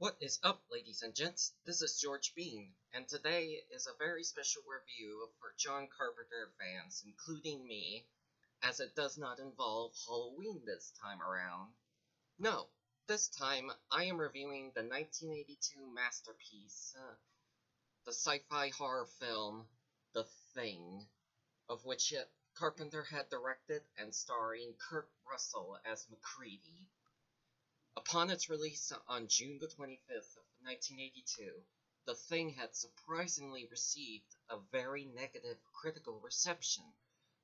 What is up, ladies and gents? This is George Bean, and today is a very special review for John Carpenter fans, including me, as it does not involve Halloween this time around. No, this time I am reviewing the 1982 masterpiece, uh, the sci-fi horror film, The Thing, of which uh, Carpenter had directed and starring Kurt Russell as MacReady. Upon its release on June the 25th of 1982, The Thing had surprisingly received a very negative critical reception,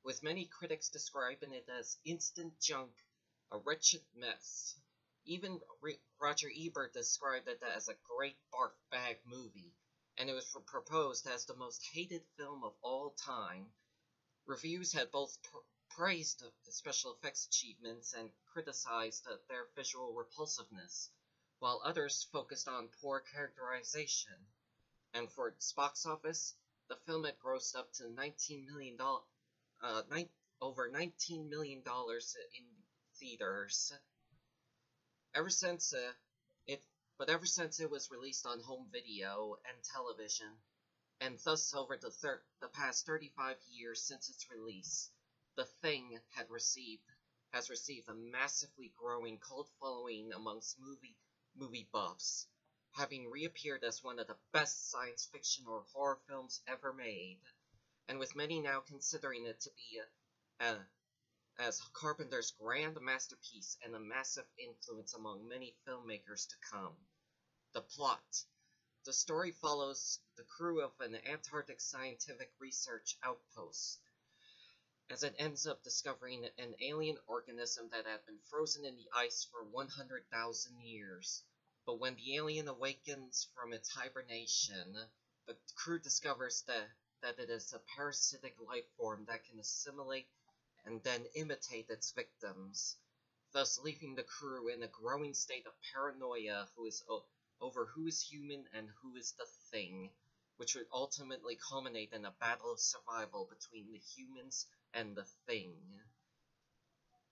with many critics describing it as instant junk, a wretched mess. Even Roger Ebert described it as a great barf bag movie, and it was proposed as the most hated film of all time. Reviews had both praised the special effects achievements and criticized their visual repulsiveness, while others focused on poor characterization. And for its box office, the film had grossed up to $19 million, uh, ni- over $19 million in theaters. Ever since uh, it, but ever since it was released on home video and television, and thus over the, the past 35 years since its release, the Thing had received has received a massively growing cult following amongst movie movie buffs, having reappeared as one of the best science fiction or horror films ever made, and with many now considering it to be a, a as Carpenter's grand masterpiece and a massive influence among many filmmakers to come. The plot. The story follows the crew of an Antarctic scientific research outpost as it ends up discovering an alien organism that had been frozen in the ice for 100,000 years. But when the alien awakens from its hibernation, the crew discovers that, that it is a parasitic life form that can assimilate and then imitate its victims, thus leaving the crew in a growing state of paranoia who is over who is human and who is the thing, which would ultimately culminate in a battle of survival between the humans and the Thing.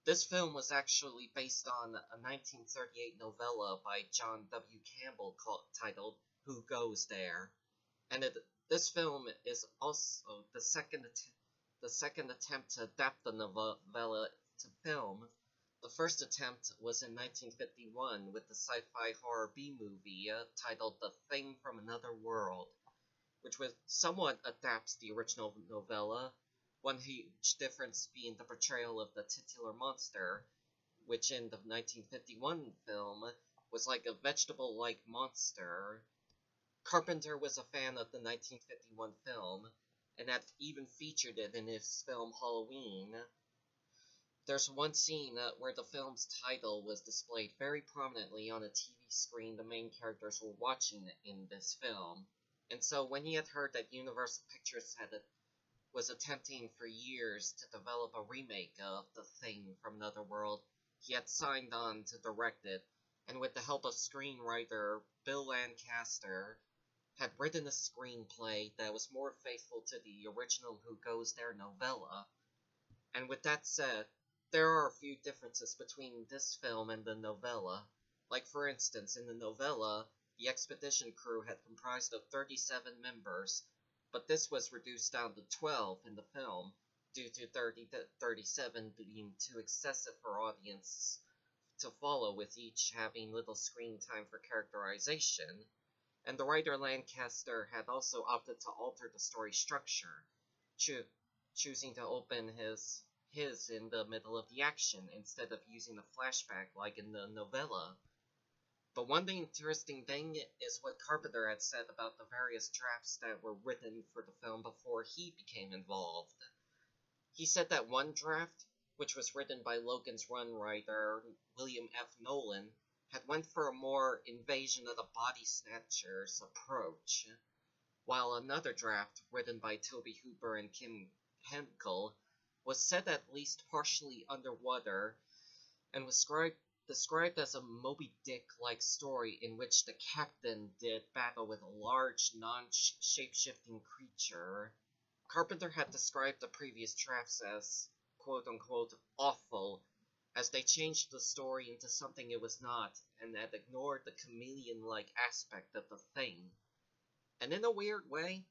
This film was actually based on a 1938 novella by John W. Campbell called, titled Who Goes There? And it, this film is also the second, the second attempt to adapt the novella to film. The first attempt was in 1951 with the sci-fi horror B-movie uh, titled The Thing from Another World, which was somewhat adapts the original novella, one huge difference being the portrayal of the titular monster, which in the 1951 film was like a vegetable like monster. Carpenter was a fan of the 1951 film and had even featured it in his film Halloween. There's one scene uh, where the film's title was displayed very prominently on a TV screen the main characters were watching in this film. And so when he had heard that Universal Pictures had was attempting for years to develop a remake of The Thing from Another World. He had signed on to direct it, and with the help of screenwriter Bill Lancaster, had written a screenplay that was more faithful to the original Who Goes There novella. And with that said, there are a few differences between this film and the novella. Like, for instance, in the novella, the expedition crew had comprised of 37 members, but this was reduced down to 12 in the film due to 30 to 37 being too excessive for audiences to follow with each having little screen time for characterization. And the writer Lancaster had also opted to alter the story structure choo- choosing to open his his in the middle of the action instead of using a flashback like in the novella but one interesting thing is what Carpenter had said about the various drafts that were written for the film before he became involved. He said that one draft, which was written by Logan's Run writer William F. Nolan, had went for a more invasion of the body snatchers approach, while another draft, written by Tobe Hooper and Kim Henkel, was set at least partially underwater and was described described as a Moby Dick like story in which the captain did battle with a large, non shapeshifting creature. Carpenter had described the previous drafts as quote unquote awful, as they changed the story into something it was not and had ignored the chameleon like aspect of the thing. And in a weird way,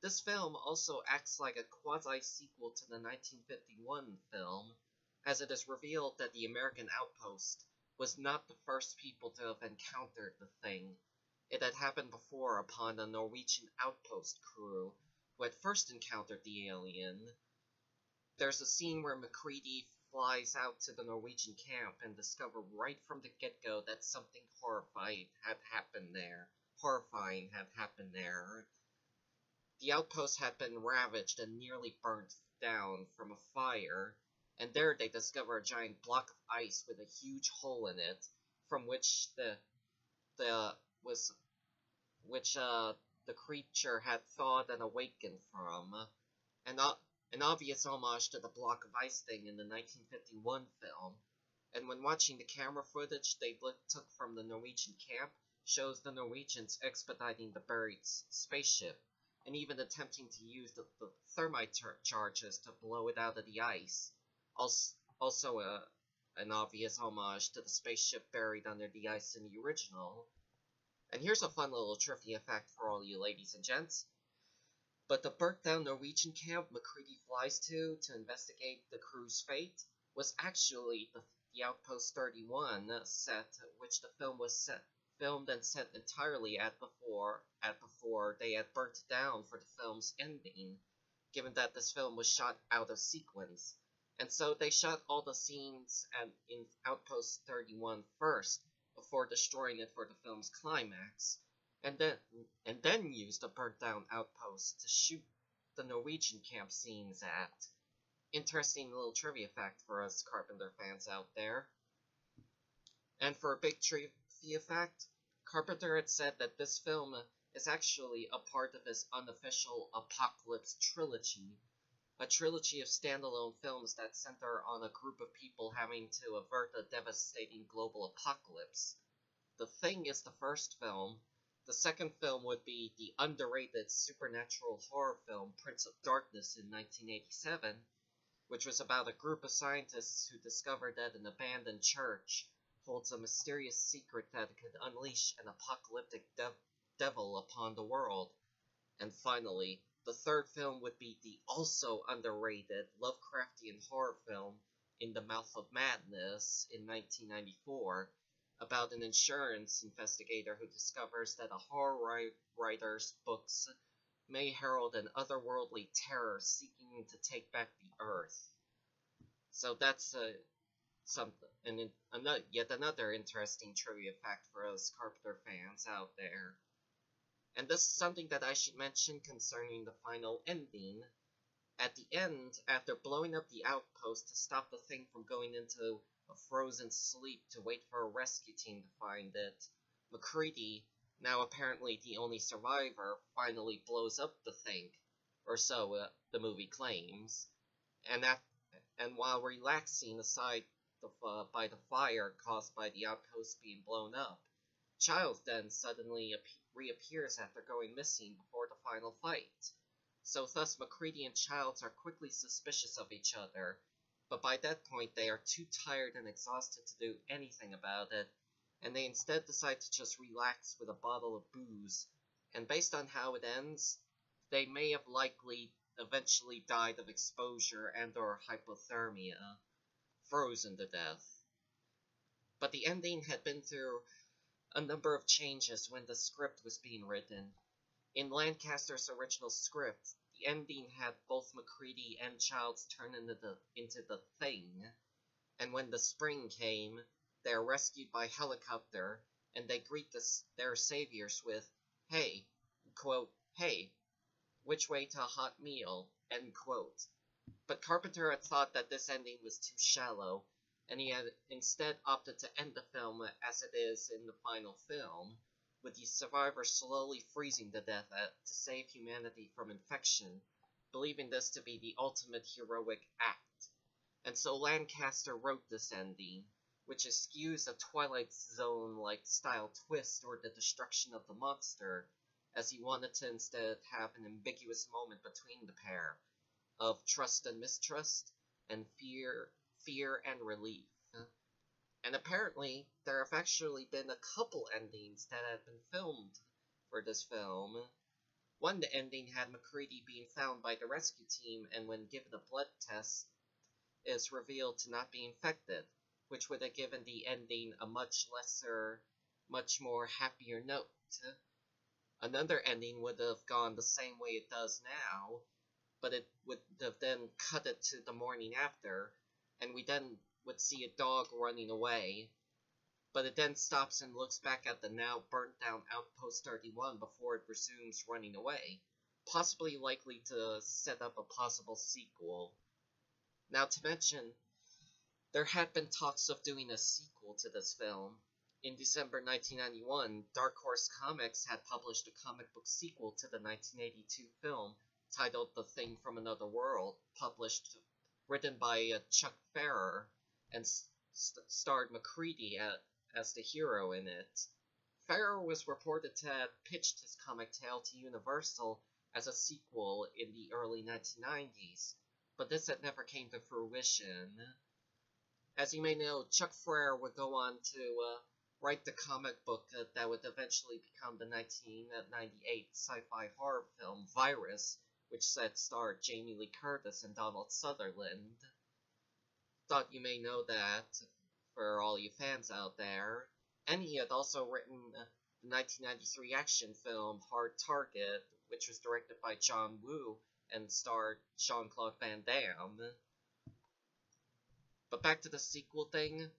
this film also acts like a quasi sequel to the 1951 film, as it is revealed that the American outpost was not the first people to have encountered the thing. It had happened before upon a Norwegian outpost crew who had first encountered the alien. There's a scene where MacReady flies out to the Norwegian camp and discover right from the get-go that something horrifying had happened there. Horrifying had happened there. The outpost had been ravaged and nearly burnt down from a fire, and there they discover a giant block of ice with a huge hole in it, from which the the was which uh the creature had thawed and awakened from, an, uh, an obvious homage to the block of ice thing in the 1951 film. And when watching the camera footage they took from the Norwegian camp, shows the Norwegians expediting the buried spaceship, and even attempting to use the, the thermite charges to blow it out of the ice. Also, also a, an obvious homage to the spaceship buried under the ice in the original. And here's a fun little trivia fact for all you ladies and gents. But the burnt down Norwegian camp MacReady flies to to investigate the crew's fate was actually the, the Outpost 31 set, which the film was set, filmed and set entirely at before at before they had burnt down for the film's ending, given that this film was shot out of sequence. And so they shot all the scenes at, in Outpost 31 first, before destroying it for the film's climax, and then and then used a burnt down outpost to shoot the Norwegian camp scenes at. Interesting little trivia fact for us Carpenter fans out there. And for a big trivia fact, Carpenter had said that this film is actually a part of his unofficial Apocalypse trilogy, a trilogy of standalone films that center on a group of people having to avert a devastating global apocalypse. The Thing is the first film. The second film would be the underrated supernatural horror film Prince of Darkness in 1987, which was about a group of scientists who discovered that an abandoned church holds a mysterious secret that could unleash an apocalyptic dev devil upon the world. And finally, the third film would be the also underrated Lovecraftian horror film In the Mouth of Madness in 1994 about an insurance investigator who discovers that a horror writer's books may herald an otherworldly terror seeking to take back the earth. So that's uh, a something, and another, yet another interesting trivia fact for us Carpenter fans out there. And this is something that I should mention concerning the final ending. At the end, after blowing up the outpost to stop the thing from going into a frozen sleep to wait for a rescue team to find it, MacReady, now apparently the only survivor, finally blows up the thing, or so uh, the movie claims. And that, and while relaxing aside the, uh, by the fire caused by the outpost being blown up, Childs then suddenly appears reappears after going missing before the final fight. So thus MacReady and Childs are quickly suspicious of each other, but by that point they are too tired and exhausted to do anything about it, and they instead decide to just relax with a bottle of booze, and based on how it ends, they may have likely eventually died of exposure and or hypothermia, frozen to death. But the ending had been through a number of changes when the script was being written. In Lancaster's original script, the ending had both MacReady and Childs turn into the, into the Thing, and when the spring came, they are rescued by helicopter, and they greet the, their saviors with, Hey, quote, hey, which way to a hot meal, end quote. But Carpenter had thought that this ending was too shallow, and he had instead opted to end the film as it is in the final film, with the survivor slowly freezing to death uh, to save humanity from infection, believing this to be the ultimate heroic act. And so Lancaster wrote this ending, which eschews a Twilight Zone-like style twist or the destruction of the monster, as he wanted to instead have an ambiguous moment between the pair, of trust and mistrust, and fear fear and relief. And apparently, there have actually been a couple endings that have been filmed for this film. One ending had MacReady being found by the rescue team, and when given a blood test, is revealed to not be infected, which would have given the ending a much lesser, much more happier note. Another ending would have gone the same way it does now, but it would have then cut it to the morning after, and we then would see a dog running away. But it then stops and looks back at the now burnt down Outpost 31 before it resumes running away, possibly likely to set up a possible sequel. Now, to mention, there had been talks of doing a sequel to this film. In December 1991, Dark Horse Comics had published a comic book sequel to the 1982 film titled The Thing from Another World, published, written by uh, Chuck Pfarrer, and st starred MacReady at, as the hero in it. Pfarrer was reported to have pitched his comic tale to Universal as a sequel in the early 1990s, but this had never came to fruition. As you may know, Chuck Pfarrer would go on to uh, write the comic book uh, that would eventually become the 1998 sci-fi horror film Virus, which said starred Jamie Lee Curtis and Donald Sutherland. Thought you may know that for all you fans out there. And he had also written the 1993 action film Hard Target, which was directed by John Woo and starred Jean Claude Van Damme. But back to the sequel thing.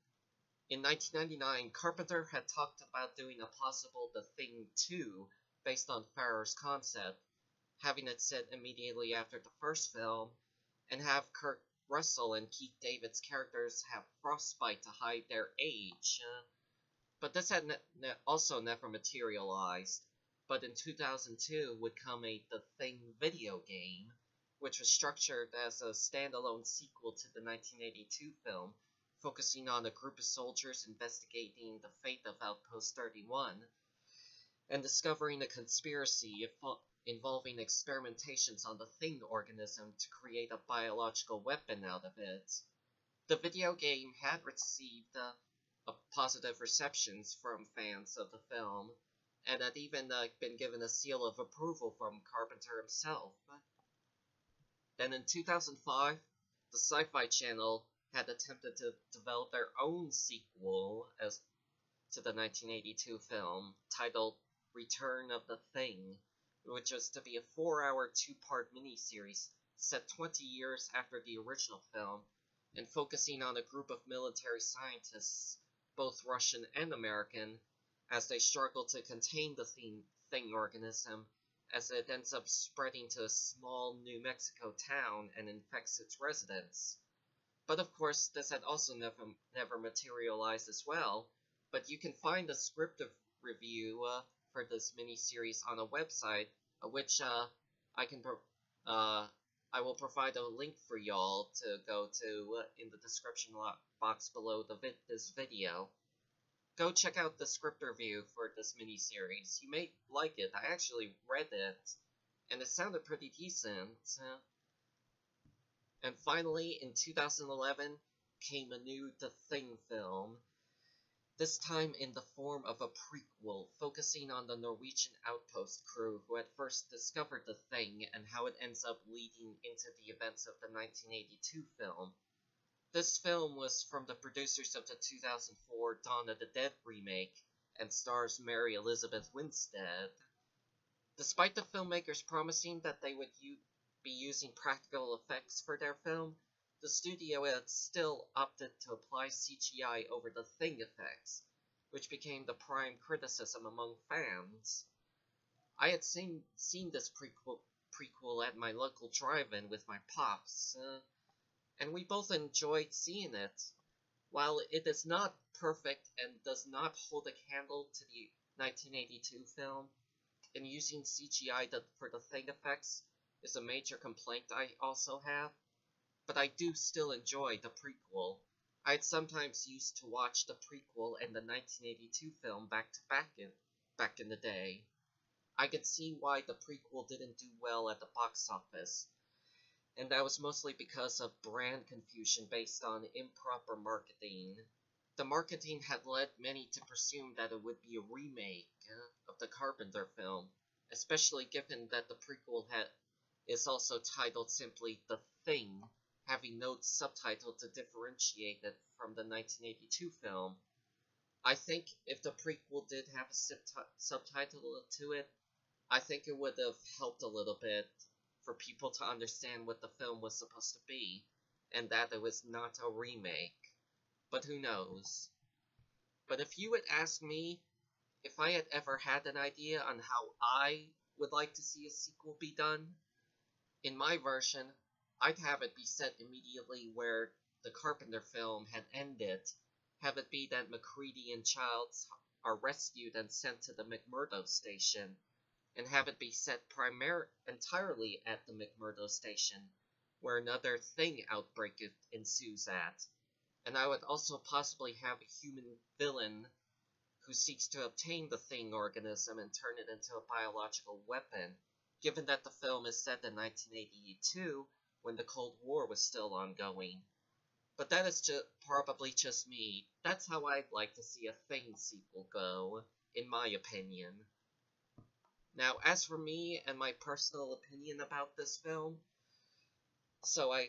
In 1999, Carpenter had talked about doing a possible The Thing 2 based on Pfarrer's concept, having it set immediately after the first film, and have Kurt Russell and Keith David's characters have frostbite to hide their age. But this had ne ne also never materialized. But in 2002 would come a The Thing video game, which was structured as a standalone sequel to the 1982 film, focusing on a group of soldiers investigating the fate of Outpost 31 and discovering a conspiracy involving experimentations on the Thing organism to create a biological weapon out of it. The video game had received uh, positive receptions from fans of the film, and had even uh, been given a seal of approval from Carpenter himself. Then in 2005, the Sci-Fi Channel had attempted to develop their own sequel as to the 1982 film, titled Return of the Thing, which was to be a four-hour, two-part miniseries set 20 years after the original film, and focusing on a group of military scientists, both Russian and American, as they struggle to contain the thing, thing organism as it ends up spreading to a small New Mexico town and infects its residents. But of course, this had also never, never materialized as well, but you can find a script of review uh, for this miniseries on a website, uh, which uh, I can uh, I will provide a link for y'all to go to in the description box below the vi this video. Go check out the script review for this miniseries. You may like it. I actually read it, and it sounded pretty decent. And finally, in 2011, came a new The Thing film, this time in the form of a prequel focusing on the Norwegian outpost crew who had first discovered the thing and how it ends up leading into the events of the 1982 film. This film was from the producers of the 2004 Dawn of the Dead remake and stars Mary Elizabeth Winstead. Despite the filmmakers promising that they would be using practical effects for their film, the studio had still opted to apply CGI over the thing effects, which became the prime criticism among fans. I had seen seen this prequel prequel at my local drive-in with my pops, uh, and we both enjoyed seeing it. While it is not perfect and does not hold a candle to the 1982 film, and using CGI for the thing effects is a major complaint I also have but I do still enjoy the prequel. I'd sometimes used to watch the prequel and the 1982 film back to back in, back in the day. I could see why the prequel didn't do well at the box office, and that was mostly because of brand confusion based on improper marketing. The marketing had led many to presume that it would be a remake uh, of the Carpenter film, especially given that the prequel had, is also titled simply The Thing, having no subtitle to differentiate it from the 1982 film. I think if the prequel did have a subtitle to it, I think it would have helped a little bit for people to understand what the film was supposed to be, and that it was not a remake but who knows. But if you would ask me if I had ever had an idea on how I would like to see a sequel be done, in my version, I'd have it be set immediately where the Carpenter film had ended, have it be that MacReady and Childs are rescued and sent to the McMurdo station, and have it be set primar- entirely at the McMurdo station, where another thing outbreak ensues at. And I would also possibly have a human villain who seeks to obtain the thing organism and turn it into a biological weapon, given that the film is set in 1982 when the Cold War was still ongoing. But that is just probably just me. That's how I'd like to see a Thing sequel go, in my opinion. Now, as for me and my personal opinion about this film, so I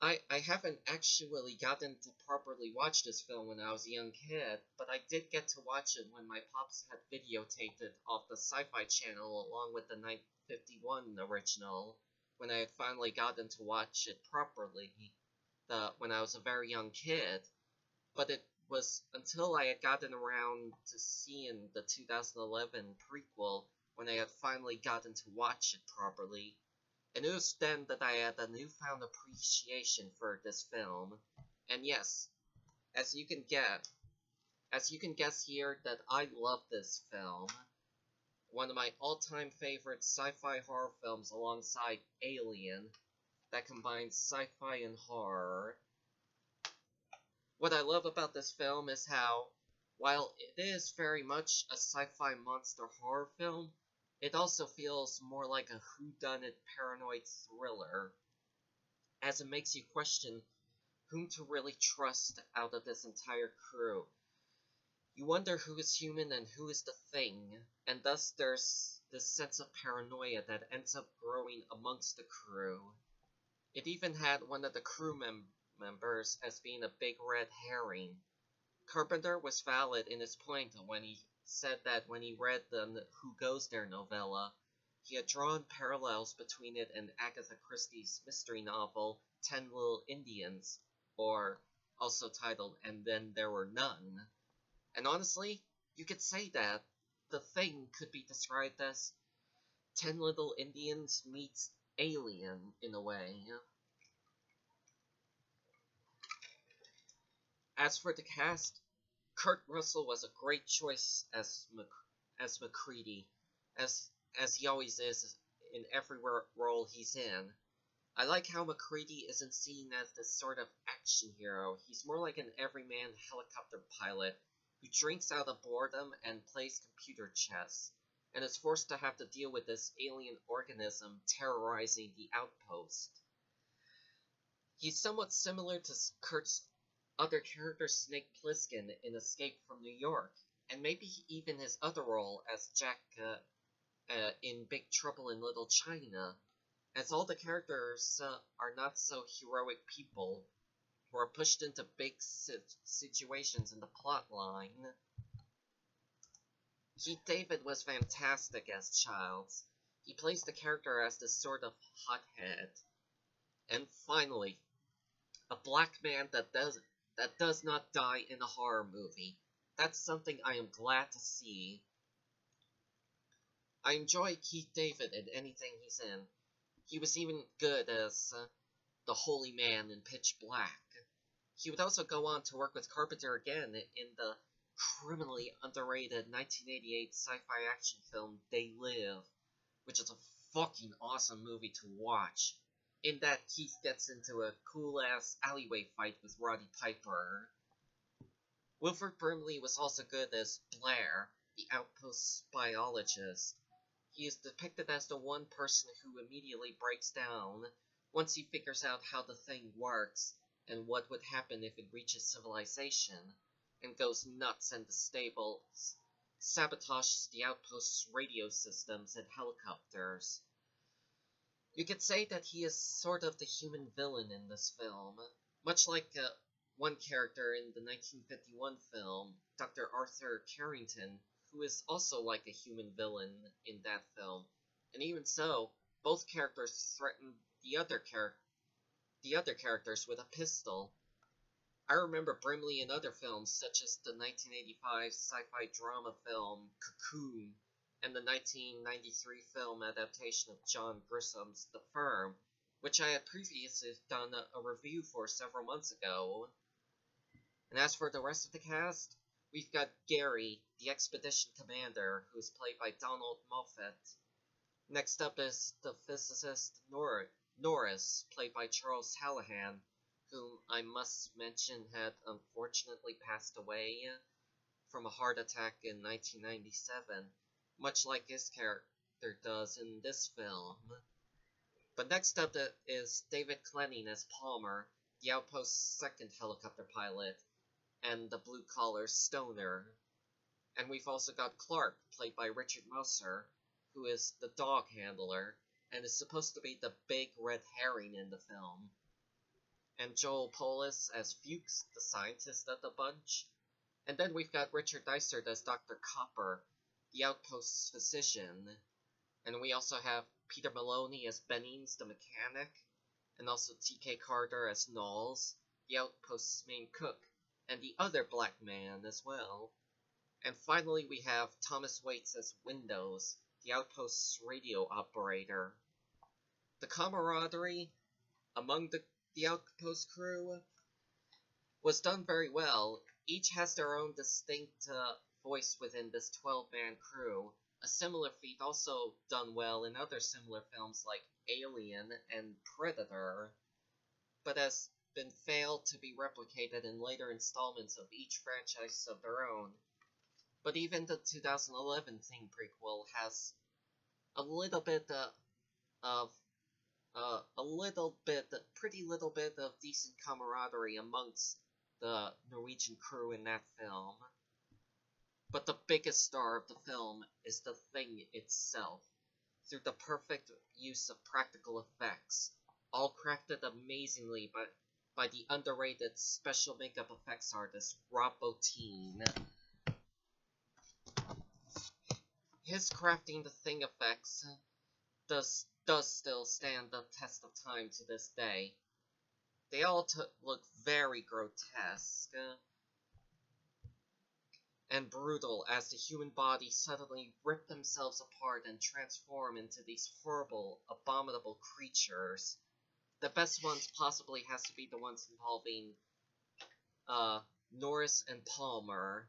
I, I haven't actually gotten to properly watch this film when I was a young kid, but I did get to watch it when my pops had videotaped it off the Sci-Fi Channel along with the 951 original when I had finally gotten to watch it properly the, when I was a very young kid. But it was until I had gotten around to seeing the 2011 prequel when I had finally gotten to watch it properly and it was then that I had a newfound appreciation for this film. And yes, as you can get, as you can guess here, that I love this film. One of my all-time favorite sci-fi horror films alongside Alien that combines sci-fi and horror. What I love about this film is how, while it is very much a sci-fi monster horror film, it also feels more like a whodunit paranoid thriller, as it makes you question whom to really trust out of this entire crew. You wonder who is human and who is the thing, and thus there's this sense of paranoia that ends up growing amongst the crew. It even had one of the crew mem members as being a big red herring. Carpenter was valid in his point when he said that when he read the Who Goes There novella, he had drawn parallels between it and Agatha Christie's mystery novel Ten Little Indians, or also titled And Then There Were None. And honestly, you could say that the thing could be described as Ten Little Indians meets Alien in a way. As for the cast, Kurt Russell was a great choice as Mc, as MacReady, as as he always is in every role he's in. I like how MacReady isn't seen as this sort of action hero. He's more like an everyman helicopter pilot who drinks out of boredom and plays computer chess, and is forced to have to deal with this alien organism terrorizing the outpost. He's somewhat similar to Kurt's other character Snake Plissken in Escape from New York, and maybe even his other role as Jack uh, uh, in Big Trouble in Little China, as all the characters uh, are not so heroic people who are pushed into big situations in the plot line. Keith David was fantastic as Childs. He plays the character as this sort of hothead. And finally, a black man that does that does not die in a horror movie. That's something I am glad to see. I enjoy Keith David in anything he's in. He was even good as uh, the Holy Man in Pitch Black. He would also go on to work with Carpenter again in the criminally underrated 1988 sci-fi action film They Live, which is a fucking awesome movie to watch in that Keith gets into a cool ass alleyway fight with Roddy Piper. Wilford Brimley was also good as Blair, the outpost biologist. He is depicted as the one person who immediately breaks down once he figures out how the thing works, and what would happen if it reaches civilization and goes nuts and the stable sabotages the outpost's radio systems and helicopters. You could say that he is sort of the human villain in this film, much like uh, one character in the 1951 film, Dr. Arthur Carrington, who is also like a human villain in that film. And even so, both characters threaten the other char- the other characters with a pistol. I remember Brimley in other films such as the 1985 sci-fi drama film Cocoon and the 1993 film adaptation of John Grisham's The Firm, which I had previously done a, a review for several months ago. And as for the rest of the cast, we've got Garry, the expedition commander, who is played by Donald Moffat. Next up is the physicist Nor- Norris, played by Charles Hallahan, whom I must mention had unfortunately passed away from a heart attack in 1997, much like his character does in this film. But next up uh, is David Clennon as Palmer, the outpost's second helicopter pilot, and the blue collar stoner. And we've also got Clark, played by Richard Masur, who is the dog handler, and is supposed to be the big red herring in the film. And Joel Polis as Fuchs, the scientist of the bunch. And then we've got Richard Dysart as Dr. Copper, the outpost's physician. And we also have Peter Maloney as Bennings, the mechanic, and also T.K. Carter as Nauls, the outpost's main cook and the other black man as well. And finally, we have Thomas Waites as Windows, the outpost's radio operator. The camaraderie among the, the outpost crew was done very well. Each has their own distinct uh, voice within this 12 man crew. A similar feat also done well in other similar films like Alien and Predator. But has been failed to be replicated in later installments of each franchise of their own. But even the 2011 theme prequel has a little bit of uh, a little bit, a pretty little bit of decent camaraderie amongst the Norwegian crew in that film. But the biggest star of the film is the thing itself, through the perfect use of practical effects, all crafted amazingly by by the underrated special makeup effects artist Rob Bottin. His crafting the thing effects does does still stand the test of time to this day. They all look very grotesque and brutal as the human body suddenly rip themselves apart and transform into these horrible, abominable creatures the best ones possibly has to be the ones involving uh, Norris and Palmer.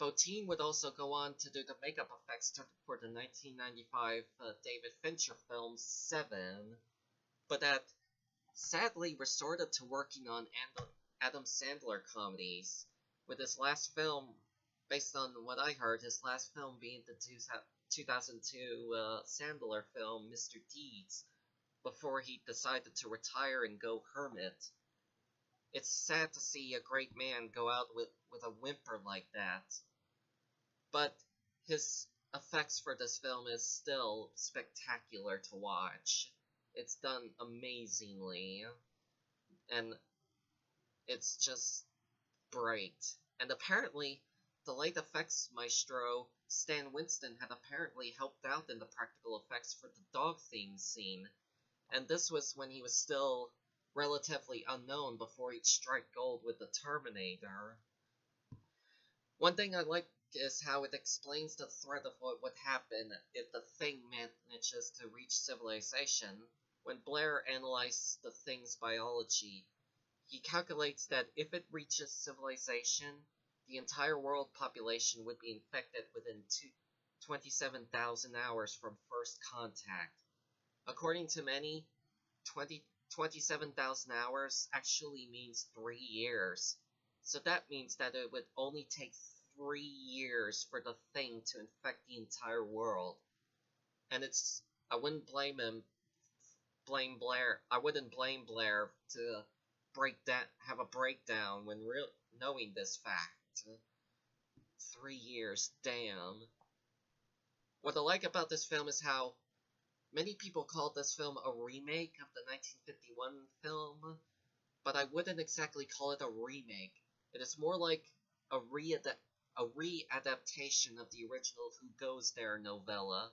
Bottin would also go on to do the makeup effects for the 1995 uh, David Fincher film Seven, but that sadly resorted to working on Adam Sandler comedies, with his last film, based on what I heard, his last film being the 2002 uh, Sandler film Mr. Deeds, before he decided to retire and go hermit. It's sad to see a great man go out with, with a whimper like that. But his effects for this film is still spectacular to watch. It's done amazingly. And it's just bright. And apparently, the light effects maestro Stan Winston had apparently helped out in the practical effects for the dog theme scene and this was when he was still relatively unknown before he'd strike gold with the Terminator. One thing I like is how it explains the threat of what would happen if the thing manages to reach civilization. When Blair analyzes the thing's biology, he calculates that if it reaches civilization, the entire world population would be infected within 27,000 hours from first contact. According to many, 20, 27,000 hours actually means three years. So that means that it would only take three years for the thing to infect the entire world. And it's, I wouldn't blame him, blame Blair, I wouldn't blame Blair to break that have a breakdown when real knowing this fact. Three years, damn. What I like about this film is how many people call this film a remake of the 1951 film, but I wouldn't exactly call it a remake. It is more like a read a readaptation of the original Who Goes There novella,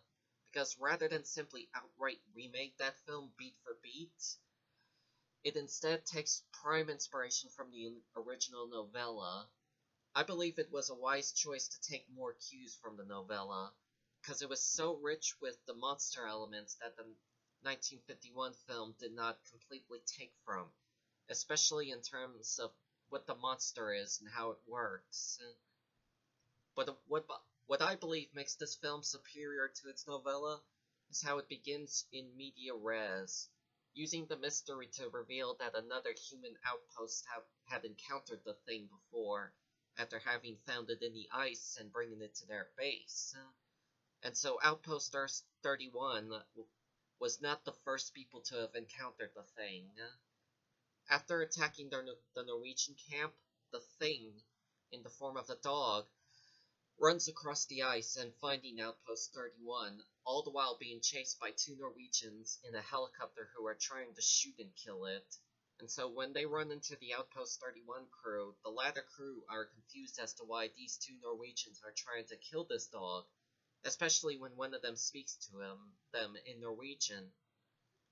because rather than simply outright remake that film beat for beat, it instead takes prime inspiration from the original novella. I believe it was a wise choice to take more cues from the novella, because it was so rich with the monster elements that the 1951 film did not completely take from, especially in terms of what the monster is and how it works. But what what I believe makes this film superior to its novella is how it begins in media res, using the mystery to reveal that another human outpost have, had encountered the thing before, after having found it in the ice and bringing it to their base. And so Outpost Earth 31 was not the first people to have encountered the thing. After attacking the, the Norwegian camp, the thing, in the form of a dog, runs across the ice and finding Outpost 31, all the while being chased by two Norwegians in a helicopter who are trying to shoot and kill it. And so when they run into the Outpost 31 crew, the latter crew are confused as to why these two Norwegians are trying to kill this dog, especially when one of them speaks to him, them in Norwegian.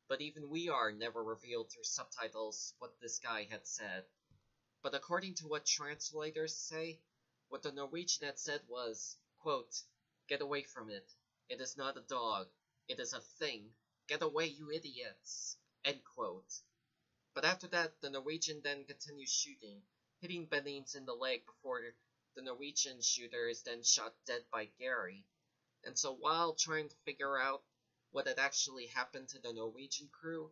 But even we are never revealed through subtitles what this guy had said. But according to what translators say, what the Norwegian had said was, quote, Get away from it. It is not a dog. It is a thing. Get away, you idiots. End quote. But after that, the Norwegian then continues shooting, hitting Bennings in the leg before the Norwegian shooter is then shot dead by Garry. And so while trying to figure out what had actually happened to the Norwegian crew,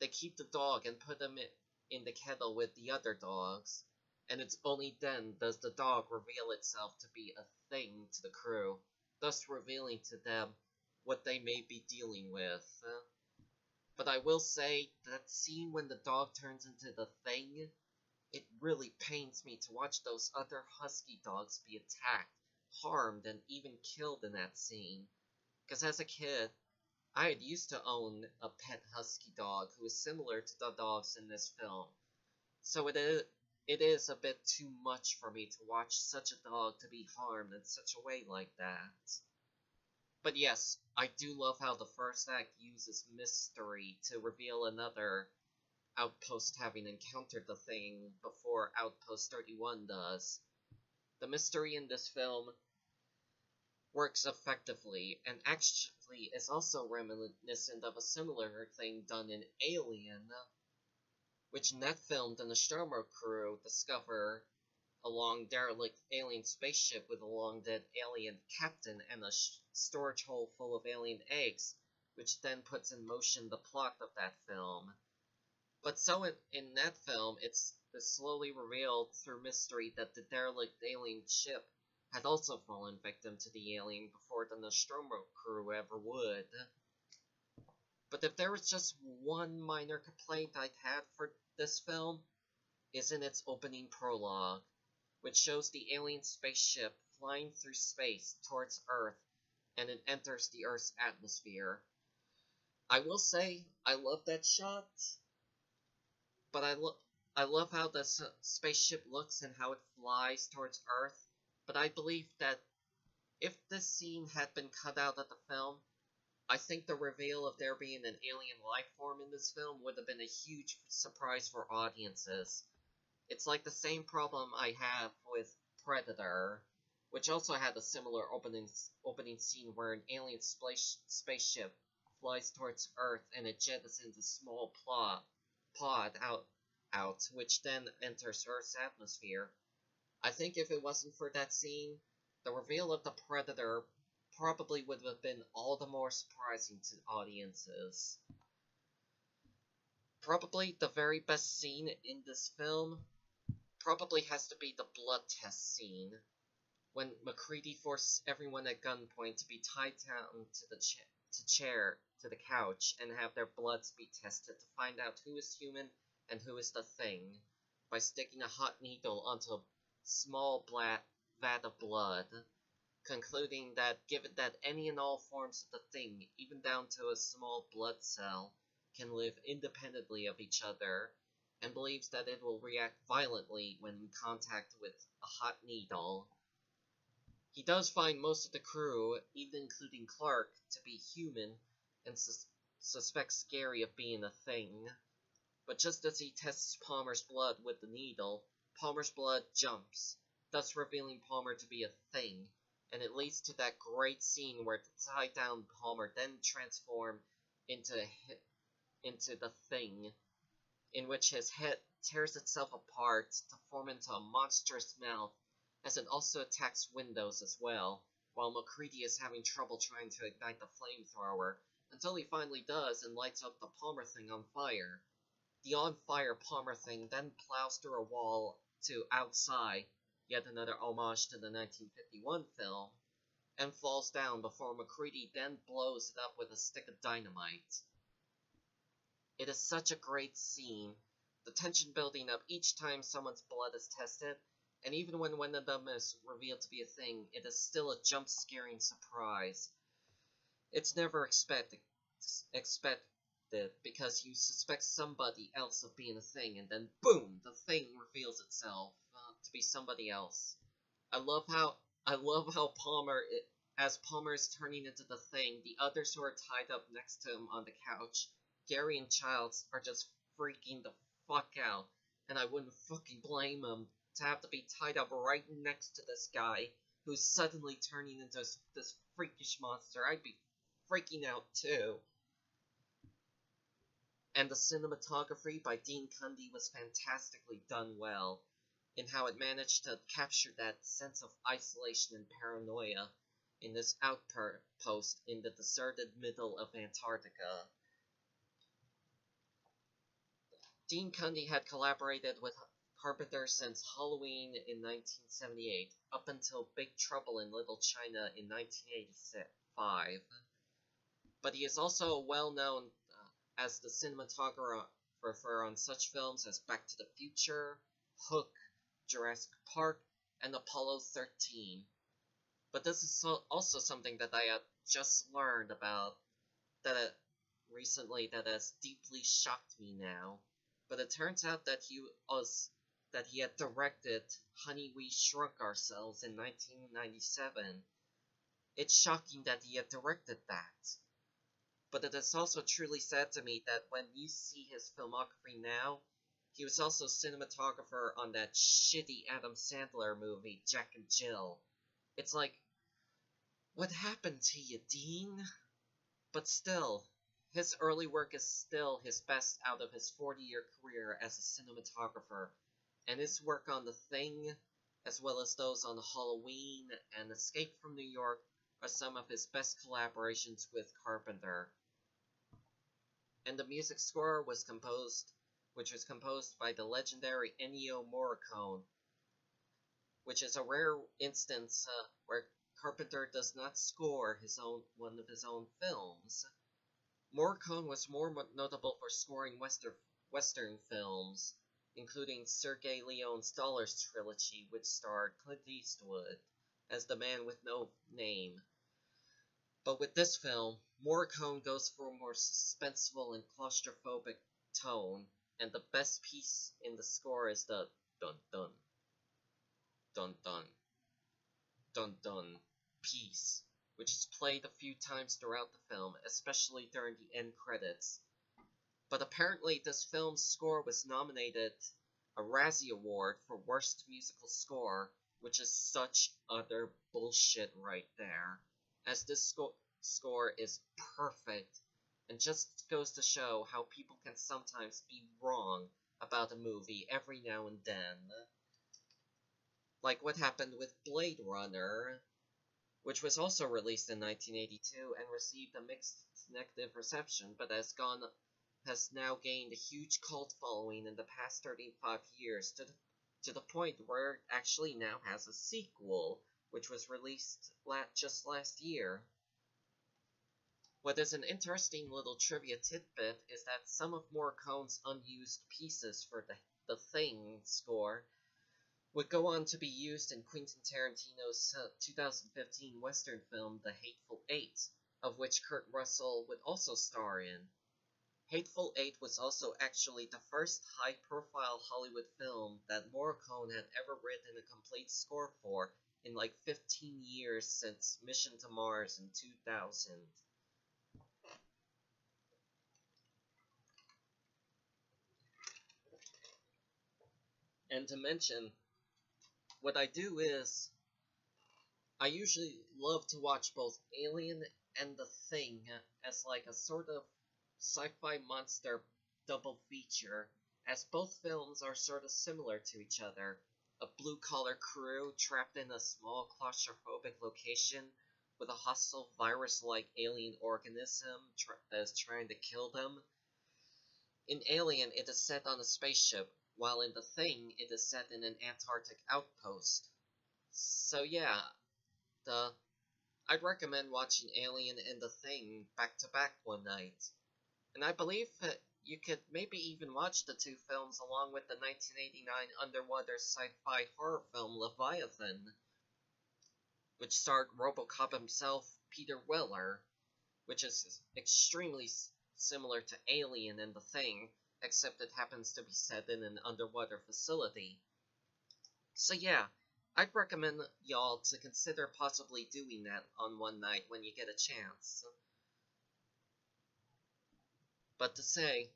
they keep the dog and put him in the kettle with the other dogs and it's only then does the dog reveal itself to be a thing to the crew, thus revealing to them what they may be dealing with. But I will say that scene when the dog turns into the thing, it really pains me to watch those other husky dogs be attacked, harmed, and even killed in that scene. Because as a kid, I had used to own a pet husky dog who was similar to the dogs in this film. So it it is a bit too much for me to watch such a dog to be harmed in such a way like that. But yes, I do love how the first act uses mystery to reveal another outpost having encountered the thing before Outpost 31 does. The mystery in this film works effectively, and actually is also reminiscent of a similar thing done in Alien, which Net filmed and the Nostromo crew discover a long derelict alien spaceship with a long dead alien captain and a storage hole full of alien eggs, which then puts in motion the plot of that film. But so in, in that film, it's, it's slowly revealed through mystery that the derelict alien ship had also fallen victim to the alien before the Nostromo crew ever would. But if there was just one minor complaint I'd had for this film is in its opening prologue, which shows the alien spaceship flying through space towards Earth and it enters the Earth's atmosphere. I will say, I love that shot, but I, lo- I love how the spaceship looks and how it flies towards Earth, but I believe that if this scene had been cut out of the film, I think the reveal of there being an alien life form in this film would have been a huge surprise for audiences. It's like the same problem I have with Predator, which also had a similar opening opening scene where an alien space, spaceship flies towards Earth and it jettisons a small plot, pod out, out, which then enters Earth's atmosphere. I think if it wasn't for that scene, the reveal of the Predator probably would have been all the more surprising to audiences. Probably the very best scene in this film probably has to be the blood test scene, when MacReady forces everyone at gunpoint to be tied down to the cha to chair, to the couch, and have their bloods be tested to find out who is human and who is the thing by sticking a hot needle onto a small black vat of blood, concluding that given that any and all forms of the thing, even down to a small blood cell, can live independently of each other, and believes that it will react violently when in contact with a hot needle. He does find most of the crew, even including Clark, to be human and sus suspects Garry of being a thing. But just as he tests Palmer's blood with the needle, Palmer's blood jumps, thus revealing Palmer to be a thing, and it leads to that great scene where the down Palmer then transforms into into the thing, in which his head tears itself apart to form into a monstrous mouth, as it also attacks windows as well, while MacReady is having trouble trying to ignite the flamethrower, until he finally does and lights up the Palmer thing on fire. The on-fire Palmer thing then plows through a wall to outside, yet another homage to the 1951 film, and falls down before MacReady then blows it up with a stick of dynamite. It is such a great scene, the tension building up each time someone's blood is tested, and even when one of them is revealed to be a thing, it is still a jump-scaring surprise. It's never expected, expect because you suspect somebody else of being a thing, and then boom, the thing reveals itself be somebody else. I love how I love how Palmer, as Palmer is turning into the thing, the others who are tied up next to him on the couch, Garry and Childs, are just freaking the fuck out, and I wouldn't fucking blame them to have to be tied up right next to this guy who's suddenly turning into this freakish monster. I'd be freaking out too and the cinematography by Dean Cundey was fantastically done well in how it managed to capture that sense of isolation and paranoia in this outpost in the deserted middle of Antarctica. Dean Cundey had collaborated with Carpenter since Halloween in 1978 up until Big Trouble in Little China in 1985. But he is also well-known uh, as the cinematographer on such films as Back to the Future, Hook, Jurassic Park, and Apollo 13. But this is so also something that I had just learned about that uh, recently that has deeply shocked me now. But it turns out that he was that he had directed Honey We Shrunk Ourselves in 1997. It's shocking that he had directed that. But it is also truly sad to me that when you see his filmography now, he was also cinematographer on that shitty Adam Sandler movie, Jack and Jill. It's like, what happened to you, Dean? But still, his early work is still his best out of his 40 year career as a cinematographer, and his work on The Thing, as well as those on Halloween and Escape from New York, are some of his best collaborations with Carpenter and the music score was composed, which was composed by the legendary Ennio Morricone, which is a rare instance uh, where Carpenter does not score his own one of his own films. Morricone was more notable for scoring western western films, including Sergio Leone's Dollars trilogy, which starred Clint Eastwood as the man with no name. But with this film, Morricone goes for a more suspenseful and claustrophobic tone, and the best piece in the score is the dun dun dun dun dun dun piece, which is played a few times throughout the film, especially during the end credits. But apparently, this film's score was nominated a Razzie Award for Worst Musical Score, which is such utter bullshit right there, as this score score is perfect and just goes to show how people can sometimes be wrong about a movie every now and then. Like what happened with Blade Runner, which was also released in 1982 and received a mixed negative reception, but has gone has now gained a huge cult following in the past 35 years to the, to the point where it actually now has a sequel, which was released la just last year. What is an interesting little trivia tidbit is that some of Morricone's unused pieces for the, the Thing score would go on to be used in Quentin Tarantino's uh, 2015 Western film The Hateful Eight, of which Kurt Russell would also star in. Hateful Eight was also actually the first high profile Hollywood film that Morricone had ever written a complete score for in like 15 years since Mission to Mars in 2000. And to mention, what I do is, I usually love to watch both Alien and The Thing as like a sort of sci-fi monster double feature, as both films are sort of similar to each other. A blue-collar crew trapped in a small claustrophobic location with a hostile virus-like alien organism that is trying to kill them. In Alien, it is set on a spaceship, while in The Thing, it is set in an Antarctic outpost. So yeah, the I'd recommend watching Alien and The Thing back to back one night. And I believe that you could maybe even watch the two films along with the 1989 underwater sci-fi horror film Leviathan, which starred RoboCop himself, Peter Weller, which is extremely similar to Alien and The Thing, except it happens to be set in an underwater facility. So yeah, I'd recommend y'all to consider possibly doing that on one night when you get a chance. But to say,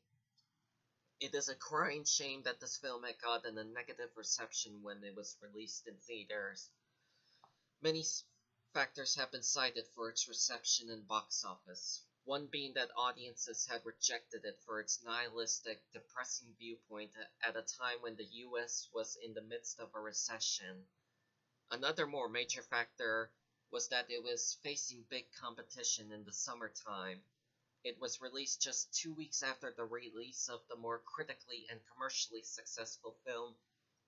it is a crying shame that this film had gotten a negative reception when it was released in theaters. Many factors have been cited for its reception in box office one being that audiences had rejected it for its nihilistic, depressing viewpoint at a time when the US was in the midst of a recession. Another more major factor was that it was facing big competition in the summertime. It was released just two weeks after the release of the more critically and commercially successful film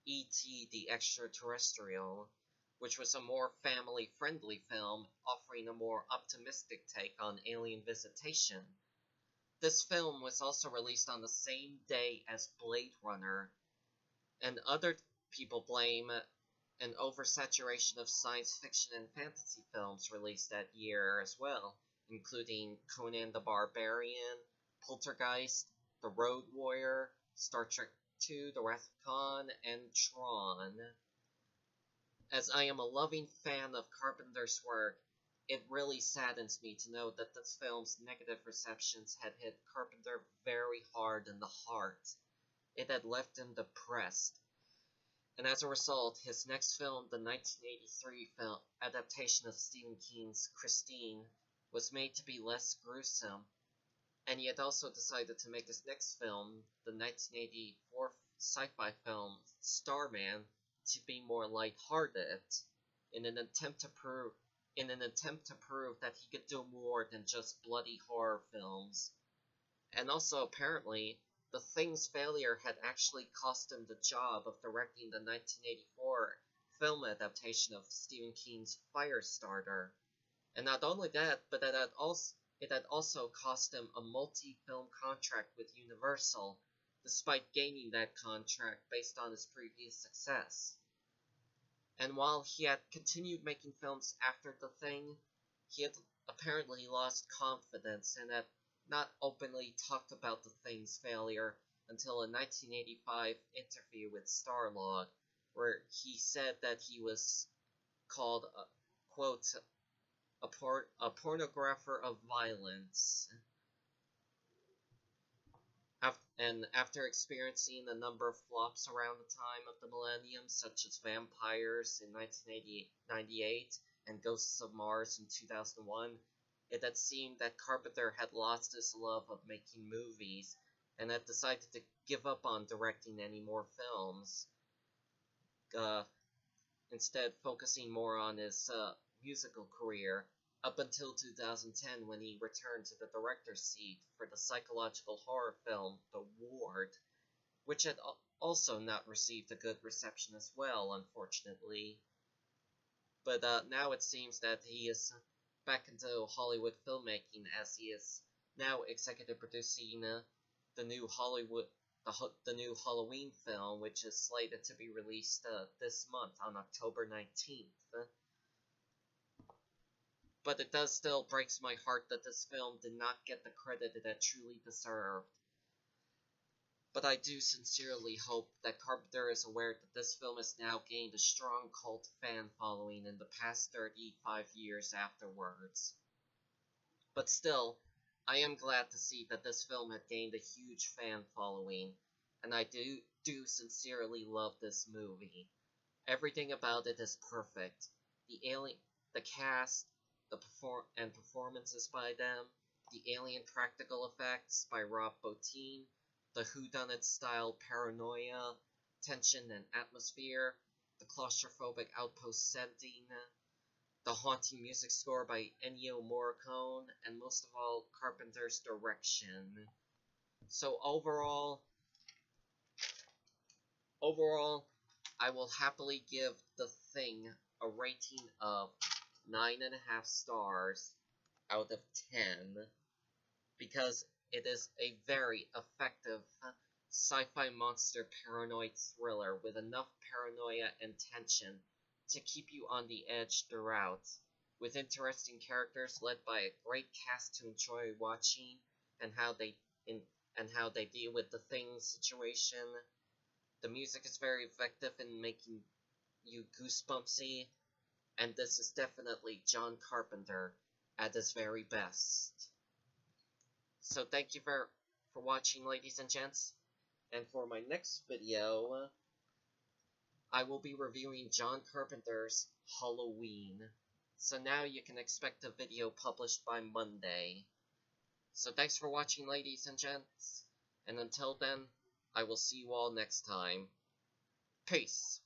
E.T. the Extraterrestrial which was a more family friendly film offering a more optimistic take on alien visitation. This film was also released on the same day as Blade Runner, and other people blame an oversaturation of science fiction and fantasy films released that year as well, including Conan the Barbarian, Poltergeist, The Road Warrior, Star Trek II, The Wrath of Khan, and Tron. As I am a loving fan of Carpenter's work, it really saddens me to know that this film's negative receptions had hit Carpenter very hard in the heart. It had left him depressed. And as a result, his next film, the 1983 film adaptation of Stephen King's Christine, was made to be less gruesome. And he had also decided to make his next film, the 1984 sci-fi film Starman, to be more lighthearted in an attempt to prove in an attempt to prove that he could do more than just bloody horror films. And also apparently the Thing's failure had actually cost him the job of directing the 1984 film adaptation of Stephen King's Firestarter. And not only that, but that had also it had also cost him a multi-film contract with Universal, despite gaining that contract based on his previous success. And while he had continued making films after The Thing, he had apparently lost confidence and had not openly talked about The Thing's failure until a 1985 interview with Starlog, where he said that he was called, a, quote, a, por- a pornographer of violence and after experiencing a number of flops around the time of the millennium, such as Vampires in 1998 and Ghosts of Mars in 2001, it had seemed that Carpenter had lost his love of making movies and had decided to give up on directing any more films, uh, instead focusing more on his uh, musical career up until 2010 when he returned to the director's seat for the psychological horror film The Ward, which had also not received a good reception as well, unfortunately. But uh, now it seems that he is back into Hollywood filmmaking as he is now executive producing uh, the new Hollywood the, the new Halloween film, which is slated to be released uh, this month on October 19th. But it does still breaks my heart that this film did not get the credit that it truly deserved. But I do sincerely hope that Carpenter is aware that this film has now gained a strong cult fan following in the past 35 years afterwards. But still, I am glad to see that this film had gained a huge fan following, and I do do sincerely love this movie. Everything about it is perfect. The alien, the cast, the perform and performances by them, the alien practical effects by Rob Bottin, the whodunit style paranoia, tension and atmosphere, the claustrophobic outpost setting, the haunting music score by Ennio Morricone, and most of all, Carpenter's direction. So overall, overall, I will happily give The Thing a rating of 9.5 stars out of 10, because it is a very effective sci-fi monster paranoid thriller with enough paranoia and tension to keep you on the edge throughout, with interesting characters led by a great cast to enjoy watching and how they in, and how they deal with the thing situation. The music is very effective in making you goosebumpsy, and this is definitely John Carpenter at his very best. So thank you for, for watching, ladies and gents, and for my next video, I will be reviewing John Carpenter's Halloween. So now you can expect a video published by Monday. So thanks for watching ladies and gents, and until then, I will see you all next time. Peace!